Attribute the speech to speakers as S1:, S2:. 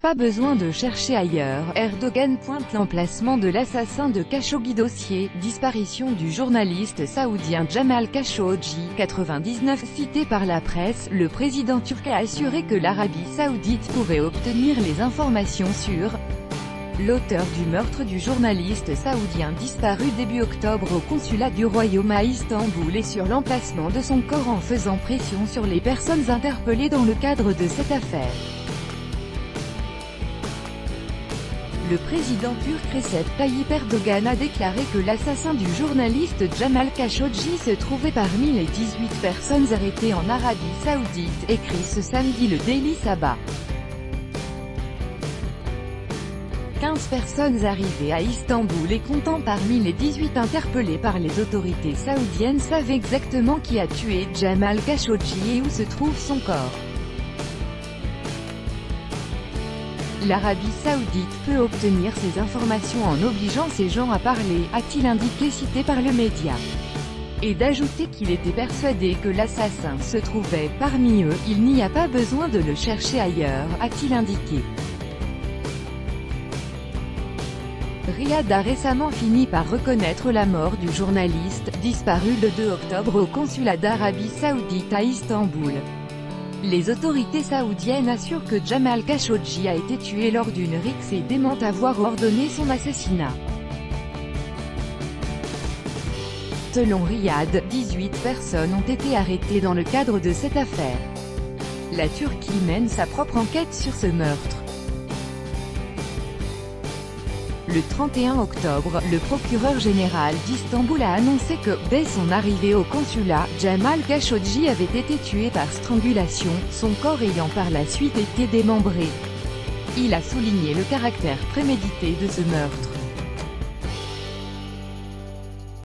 S1: Pas besoin de chercher ailleurs, Erdogan pointe l'emplacement de l'assassin de Khashoggi dossier, disparition du journaliste saoudien Jamal Khashoggi, 99 cité par la presse, le président turc a assuré que l'Arabie saoudite pouvait obtenir les informations sur l'auteur du meurtre du journaliste saoudien disparu début octobre au consulat du Royaume à Istanbul et sur l'emplacement de son corps en faisant pression sur les personnes interpellées dans le cadre de cette affaire. Le président turc Recep Tayyip Erdogan a déclaré que l'assassin du journaliste Jamal Khashoggi se trouvait parmi les 18 personnes arrêtées en Arabie Saoudite, écrit ce samedi le Daily Sabah. 15 personnes arrivées à Istanbul et comptant parmi les 18 interpellées par les autorités saoudiennes savent exactement qui a tué Jamal Khashoggi et où se trouve son corps. L'Arabie Saoudite peut obtenir ces informations en obligeant ces gens à parler, a-t-il indiqué cité par le média. Et d'ajouter qu'il était persuadé que l'assassin se trouvait parmi eux, il n'y a pas besoin de le chercher ailleurs, a-t-il indiqué. Riyad a récemment fini par reconnaître la mort du journaliste, disparu le 2 octobre au consulat d'Arabie Saoudite à Istanbul. Les autorités saoudiennes assurent que Jamal Khashoggi a été tué lors d'une rixe et démentent avoir ordonné son assassinat. Selon Riyad, 18 personnes ont été arrêtées dans le cadre de cette affaire. La Turquie mène sa propre enquête sur ce meurtre. Le 31 octobre, le procureur général d'Istanbul a annoncé que, dès son arrivée au consulat, Jamal Khashoggi avait été tué par strangulation, son corps ayant par la suite été démembré. Il a souligné le caractère prémédité de ce meurtre.